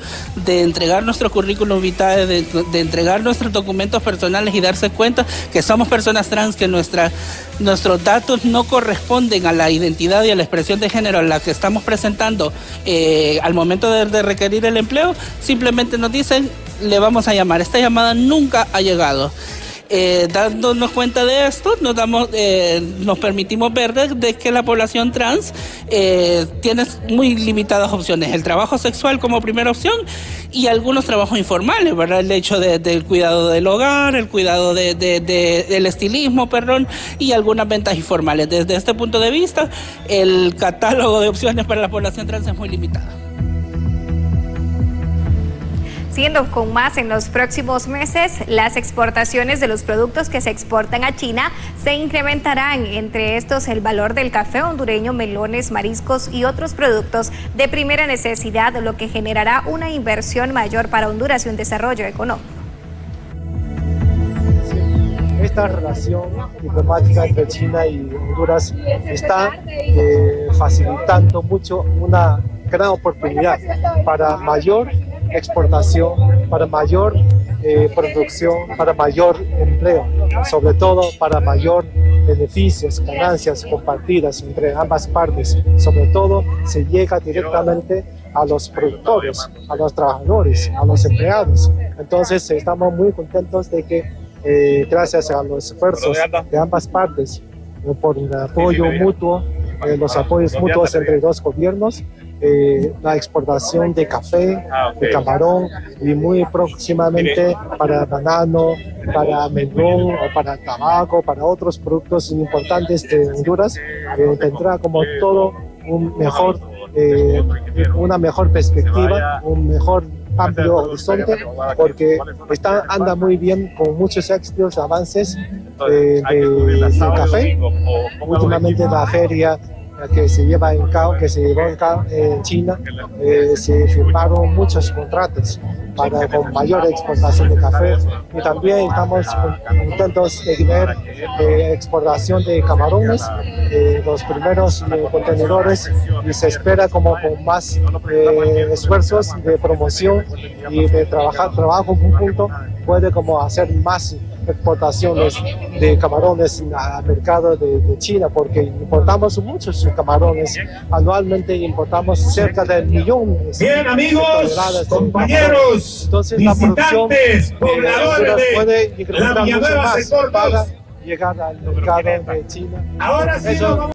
de entregar nuestro currículum vitae, de, entregar nuestros documentos personales y darse cuenta que somos personas trans, que nuestra, nuestros datos no corresponden a la identidad y a la expresión de género a la que estamos presentando eh, al momento de, de requerir el empleo, simplemente nos dicen, le vamos a llamar. Esta llamada nunca ha llegado. Eh, dándonos cuenta de esto, nos, damos, eh, nos permitimos ver de, que la población trans eh, tiene muy limitadas opciones. El trabajo sexual como primera opción y algunos trabajos informales, ¿verdad? El hecho del cuidado del hogar, el cuidado del estilismo, perdón, y algunas ventas informales. Desde este punto de vista, el catálogo de opciones para la población trans es muy limitado. Con más en los próximos meses, las exportaciones de los productos que se exportan a China se incrementarán, entre estos el valor del café hondureño, melones, mariscos y otros productos de primera necesidad, lo que generará una inversión mayor para Honduras y un desarrollo económico. Esta relación diplomática entre China y Honduras está eh, facilitando mucho una gran oportunidad para mayor exportación, para mayor eh, producción, para mayor empleo, sobre todo para mayor beneficios, ganancias compartidas entre ambas partes. Sobre todo se llega directamente a los productores, a los trabajadores, a los empleados. Entonces estamos muy contentos de que eh, gracias a los esfuerzos de ambas partes, eh, por el apoyo mutuo, eh, los apoyos mutuos entre dos gobiernos, eh, la exportación de café, de camarón y muy próximamente para banano, para melón o para tabaco, para otros productos importantes de Honduras, eh, tendrá como todo un mejor, eh, una mejor perspectiva, un mejor amplio horizonte, porque está, anda muy bien con muchos éxitos, avances eh, de, de café. Últimamente la feria que se lleva en cabo, que se llevó en, cabo en China, eh, se firmaron muchos contratos para con mayor exportación de café. Y también estamos contentos de tener eh, exportación de camarones, eh, los primeros eh, contenedores. Y se espera como con más eh, esfuerzos de promoción y de trabajar trabajo conjunto puede como hacer más exportaciones de camarones al mercado de, de, China, porque importamos muchos camarones. Anualmente importamos cerca del millón. Bien, amigos, compañeros, Entonces, visitantes, la pobladores de puede de la Villanueva Sector para 2. llegar al mercado de China. Ahora sí, Eso-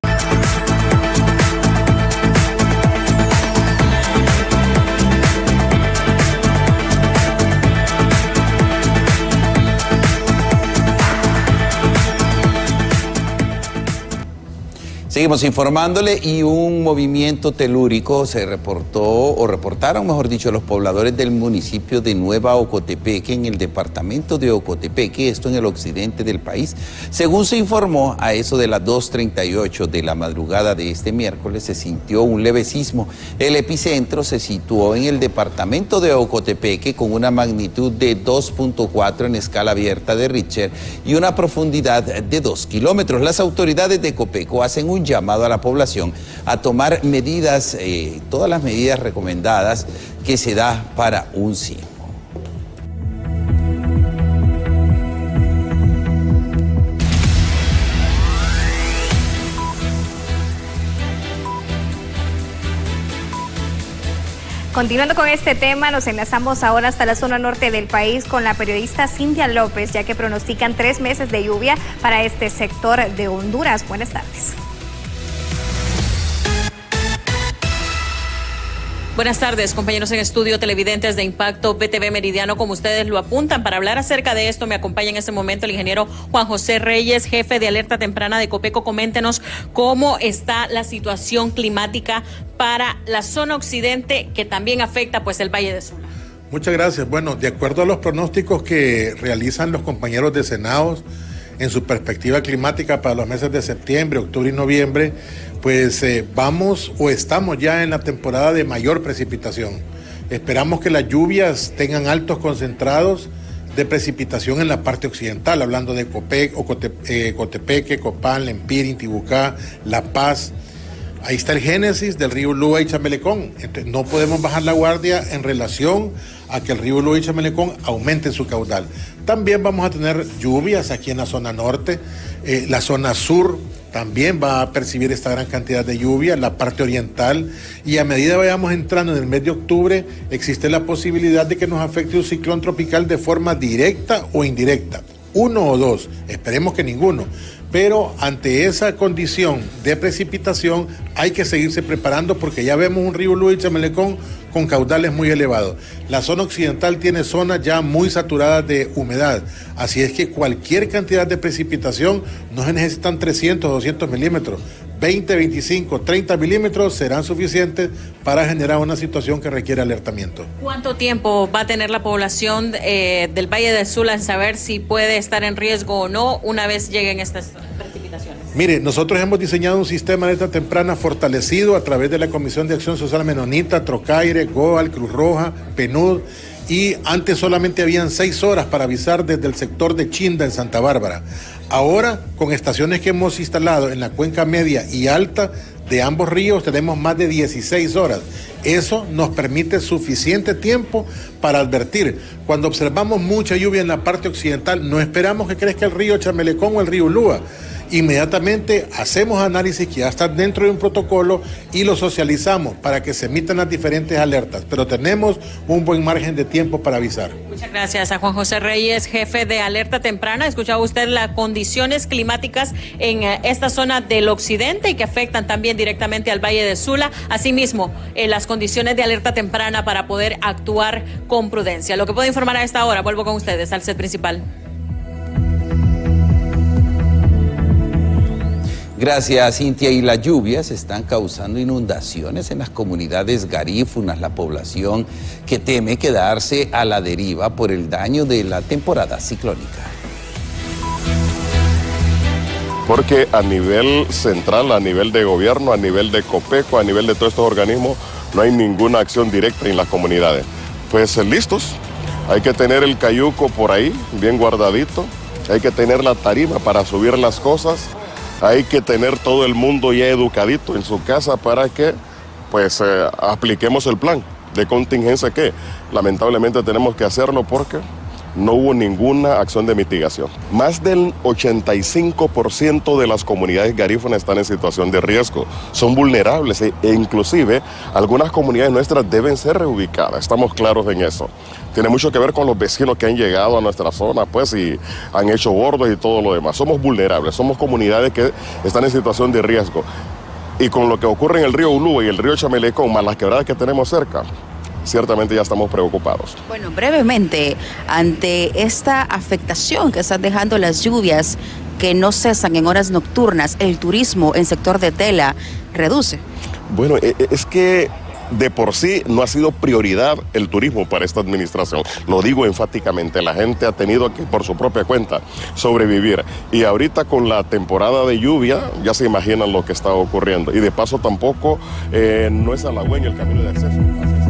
Seguimos informándole y un movimiento telúrico se reportó, o reportaron, mejor dicho, los pobladores del municipio de Nueva Ocotepeque en el departamento de Ocotepeque, esto en el occidente del país. Según se informó, a eso de las 2.38 de la madrugada de este miércoles se sintió un leve sismo. El epicentro se situó en el departamento de Ocotepeque con una magnitud de 2.4 en escala abierta de Richter y una profundidad de 2 kilómetros. Las autoridades de Copeco hacen un llamado a la población a tomar medidas, eh, todas las medidas recomendadas que se da para un sismo. Continuando con este tema, nos enlazamos ahora hasta la zona norte del país con la periodista Cintia López, ya que pronostican tres meses de lluvia para este sector de Honduras. Buenas tardes. Buenas tardes, compañeros en estudio, televidentes de Impacto BTV Meridiano, como ustedes lo apuntan. Para hablar acerca de esto, me acompaña en este momento el ingeniero Juan José Reyes, jefe de alerta temprana de Copeco. Coméntenos cómo está la situación climática para la zona occidente, que también afecta pues el Valle de Sula. Muchas gracias. Bueno, de acuerdo a los pronósticos que realizan los compañeros de Senados en su perspectiva climática para los meses de septiembre, octubre y noviembre, pues eh, vamos o estamos ya en la temporada de mayor precipitación. Esperamos que las lluvias tengan altos concentrados de precipitación en la parte occidental, hablando de Copec, eh, Cotepeque, Copán, Lempir, Intibucá, La Paz, Ahí está el génesis del río Lua y Chamelecón. Entonces, no podemos bajar la guardia en relación a que el río Lua y Chamelecón aumente su caudal. También vamos a tener lluvias aquí en la zona norte. Eh, la zona sur también va a percibir esta gran cantidad de lluvia, la parte oriental. Y a medida vayamos entrando en el mes de octubre, existe la posibilidad de que nos afecte un ciclón tropical de forma directa o indirecta. Uno o dos, esperemos que ninguno. Pero ante esa condición de precipitación hay que seguirse preparando porque ya vemos un río Luis Chamelecón con caudales muy elevados. La zona occidental tiene zonas ya muy saturadas de humedad, así es que cualquier cantidad de precipitación no se necesitan 300 o 200 milímetros. 20, 25, 30 milímetros serán suficientes para generar una situación que requiere alertamiento. ¿Cuánto tiempo va a tener la población eh, del Valle de Sula en saber si puede estar en riesgo o no una vez lleguen estas precipitaciones? Mire, nosotros hemos diseñado un sistema de alerta temprana fortalecido a través de la Comisión de Acción Social Menonita, Trocaire, Goal, Cruz Roja, PNUD, y antes solamente habían seis horas para avisar desde el sector de Chinda en Santa Bárbara. Ahora, con estaciones que hemos instalado en la cuenca media y alta de ambos ríos, tenemos más de 16 horas. Eso nos permite suficiente tiempo para advertir. Cuando observamos mucha lluvia en la parte occidental, no esperamos que crezca el río Chamelecón o el río Lúa. Inmediatamente hacemos análisis que ya están dentro de un protocolo y lo socializamos para que se emitan las diferentes alertas, pero tenemos un buen margen de tiempo para avisar. Muchas gracias a Juan José Reyes, jefe de alerta temprana. Escuchaba usted las condiciones climáticas en eh, esta zona del occidente y que afectan también directamente al Valle de Sula. Asimismo, eh, las condiciones de alerta temprana para poder actuar con prudencia. Lo que puedo informar a esta hora, vuelvo con ustedes al set principal. Gracias, Cintia. Y las lluvias están causando inundaciones en las comunidades garífunas, la población que teme quedarse a la deriva por el daño de la temporada ciclónica. Porque a nivel central, a nivel de gobierno, a nivel de COPECO, a nivel de todos estos organismos, no hay ninguna acción directa en las comunidades. Pues listos, hay que tener el cayuco por ahí, bien guardadito, hay que tener la tarima para subir las cosas hay que tener todo el mundo ya educadito en su casa para que pues eh, apliquemos el plan. De contingencia que lamentablemente tenemos que hacerlo porque no hubo ninguna acción de mitigación. Más del 85% de las comunidades garífonas están en situación de riesgo, son vulnerables e, e inclusive algunas comunidades nuestras deben ser reubicadas, estamos claros en eso. Tiene mucho que ver con los vecinos que han llegado a nuestra zona, pues, y han hecho bordos y todo lo demás. Somos vulnerables, somos comunidades que están en situación de riesgo. Y con lo que ocurre en el río Ulúa y el río Chamelecón, más las quebradas que tenemos cerca, ciertamente ya estamos preocupados. Bueno, brevemente, ante esta afectación que están dejando las lluvias que no cesan en horas nocturnas, el turismo en sector de tela reduce. Bueno, e, e, es que de por sí no ha sido prioridad el turismo para esta administración. Lo digo enfáticamente, la gente ha tenido que por su propia cuenta sobrevivir. Y ahorita con la temporada de lluvia ya se imaginan lo que está ocurriendo. Y de paso tampoco eh, no es halagüeño el camino de acceso.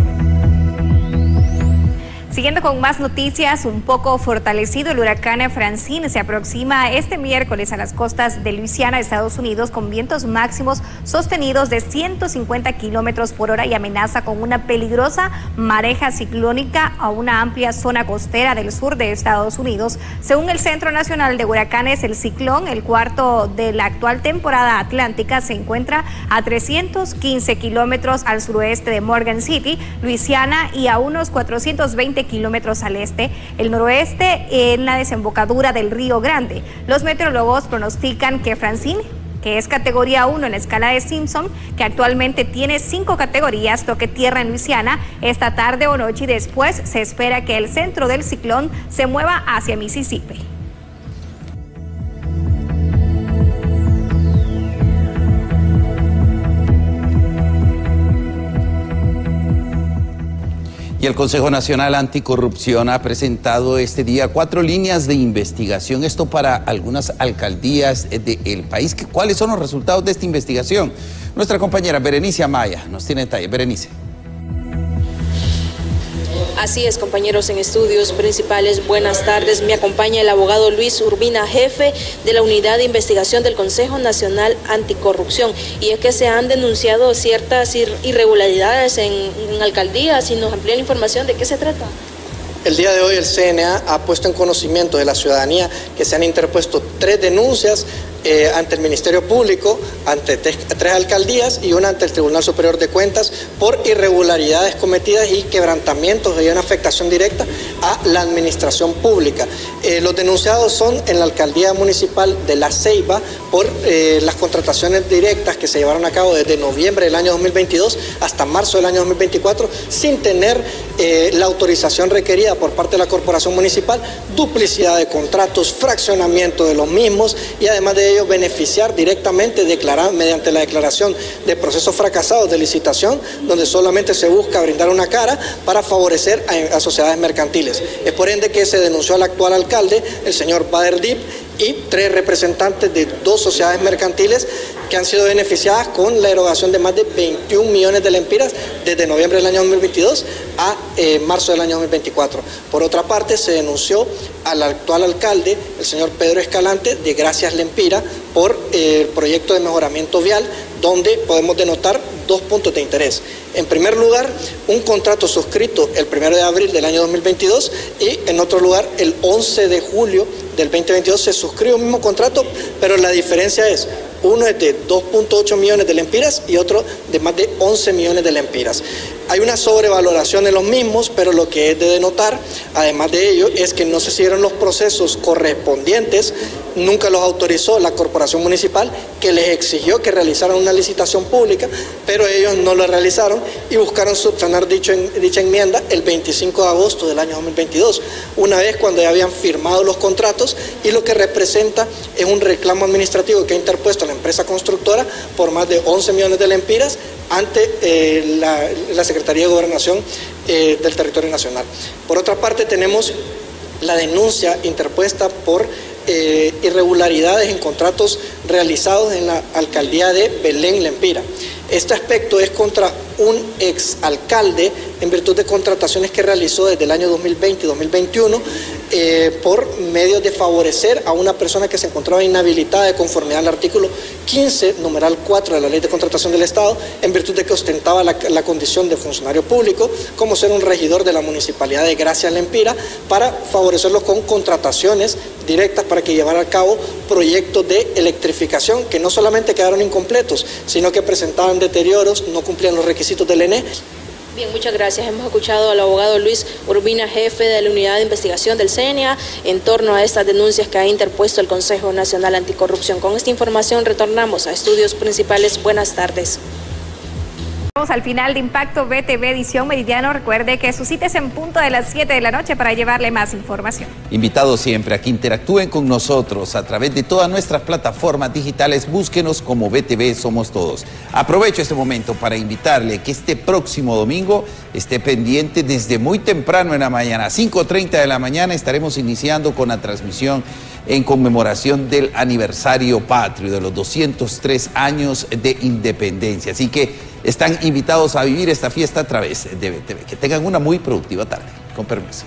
Siguiendo con más noticias, un poco fortalecido el huracán Francine se aproxima este miércoles a las costas de Luisiana, Estados Unidos, con vientos máximos sostenidos de 150 kilómetros por hora y amenaza con una peligrosa mareja ciclónica a una amplia zona costera del sur de Estados Unidos. Según el Centro Nacional de Huracanes, el ciclón, el cuarto de la actual temporada atlántica, se encuentra a 315 kilómetros al suroeste de Morgan City, Luisiana, y a unos 420 kilómetros al este, el noroeste en la desembocadura del Río Grande. Los meteorólogos pronostican que Francine que es categoría 1 en la escala de Simpson, que actualmente tiene cinco categorías, toque tierra en Luisiana, esta tarde o noche y después se espera que el centro del ciclón se mueva hacia Mississippi. Y el Consejo Nacional Anticorrupción ha presentado este día cuatro líneas de investigación, esto para algunas alcaldías del país. ¿Cuáles son los resultados de esta investigación? Nuestra compañera Berenice Amaya nos tiene detalle. Berenice. Así es, compañeros en estudios principales, buenas tardes. Me acompaña el abogado Luis Urbina, jefe de la Unidad de Investigación del Consejo Nacional Anticorrupción. Y es que se han denunciado ciertas irregularidades en, alcaldías y nos amplía la información de qué se trata. El día de hoy el CNA ha puesto en conocimiento de la ciudadanía que se han interpuesto tres denuncias eh, ante el Ministerio Público, ante tres, alcaldías y una ante el Tribunal Superior de Cuentas por irregularidades cometidas y quebrantamientos de una afectación directa a la administración pública. Eh, los denunciados son en la alcaldía municipal de La Ceiba por eh, las contrataciones directas que se llevaron a cabo desde noviembre del año 2022 hasta marzo del año 2024 sin tener la autorización requerida por parte de la corporación municipal, duplicidad de contratos, fraccionamiento de los mismos y además de beneficiar directamente declarar, mediante la declaración de procesos fracasados de licitación, donde solamente se busca brindar una cara para favorecer a, sociedades mercantiles. Es por ende que se denunció al actual alcalde, el señor Bader Dip, y tres representantes de dos sociedades mercantiles que han sido beneficiadas con la erogación de más de 21 millones de lempiras desde noviembre del año 2022 a eh, marzo del año 2024. Por otra parte, se denunció al actual alcalde, el señor Pedro Escalante, de Gracias Lempira, por eh, el proyecto de mejoramiento vial, donde podemos denotar dos puntos de interés. En primer lugar, un contrato suscrito el 1 de abril del año 2022 y en otro lugar, el 11 de julio del 2022 se suscribe un mismo contrato, pero la diferencia es, uno es de 2.8 millones de lempiras y otro de más de 11 millones de lempiras. Hay una sobrevaloración en los mismos, pero lo que es de denotar, además de ello, es que no se siguieron los procesos correspondientes, nunca los autorizó la corporación municipal, que les exigió que realizaran una licitación pública, pero ellos no lo realizaron y buscaron subsanar dicha enmienda el 25 de agosto del año 2022, una vez cuando ya habían firmado los contratos y lo que representa es un reclamo administrativo que ha interpuesto la empresa constructora por más de 11 millones de lempiras ante eh, la, Secretaría de Gobernación eh, del Territorio Nacional. Por otra parte, tenemos la denuncia interpuesta por eh, irregularidades en contratos realizados en la alcaldía de Belén Lempira. Este aspecto es contra un exalcalde en virtud de contrataciones que realizó desde el año 2020 y 2021 eh, por medio de favorecer a una persona que se encontraba inhabilitada de conformidad al artículo 15, numeral 4 de la Ley de Contratación del Estado, en virtud de que ostentaba la, condición de funcionario público, como ser un regidor de la Municipalidad de Gracia Lempira, para favorecerlo con contrataciones directas para que llevara a cabo proyectos de electrificación que no solamente quedaron incompletos, sino que presentaban deterioros, no cumplían los requisitos Bien, muchas gracias. Hemos escuchado al abogado Luis Urbina, jefe de la unidad de investigación del CNA, en torno a estas denuncias que ha interpuesto el Consejo Nacional Anticorrupción. Con esta información retornamos a estudios principales. Buenas tardes. Vamos al final de Impacto BTV Edición Meridiano. Recuerde que suscites en punto de las 7 de la noche para llevarle más información. Invitados siempre a que interactúen con nosotros a través de todas nuestras plataformas digitales. Búsquenos como BTV Somos Todos. Aprovecho este momento para invitarle que este próximo domingo esté pendiente desde muy temprano en la mañana. A 5.30 de la mañana estaremos iniciando con la transmisión en conmemoración del aniversario patrio de los 203 años de independencia. Así que están invitados a vivir esta fiesta a través de BTV. Que tengan una muy productiva tarde. Con permiso.